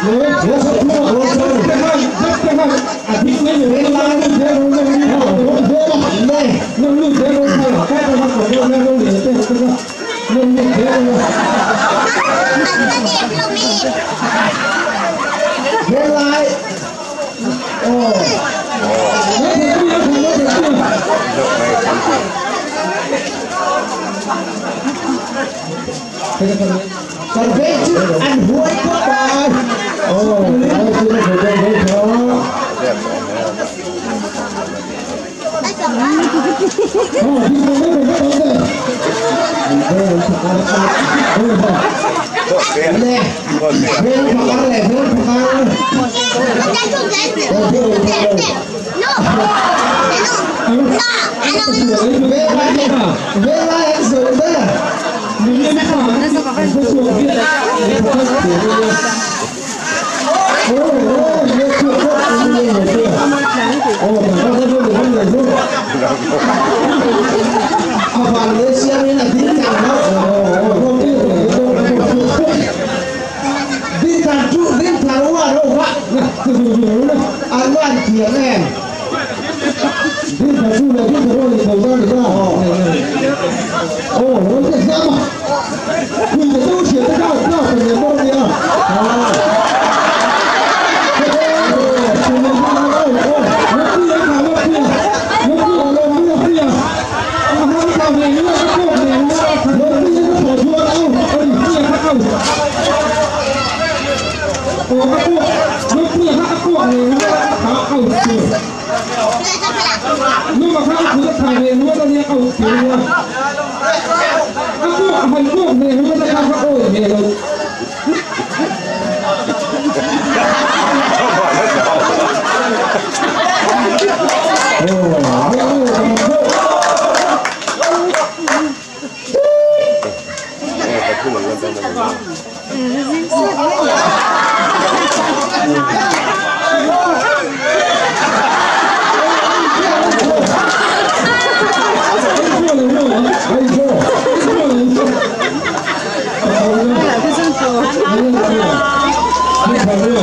我我是徒步，我走的。别看，别别看，啊！今年有人拉六千公里，有人跑六千公里，有人跑六千公里，对，对，对，六千公里。哈哈哈哈哈！我昨天也报名。原来，哦，我我最近有很多人去。准备去安徽去玩。ồ đó chúng ta phải chơi với chó Thank you. Malaysia ni nak bintang nak. Bintang tu bintang luar luar. Awan dia ni. Bintang tu lah bintang luar luar luar. Oh, 我怕苦，我不让他苦。我不让他受苦。你不让他苦，他才不。你不让他受苦。他不，他不，你不让他受苦，他不。哎呀，还不能让他 Hallelujah.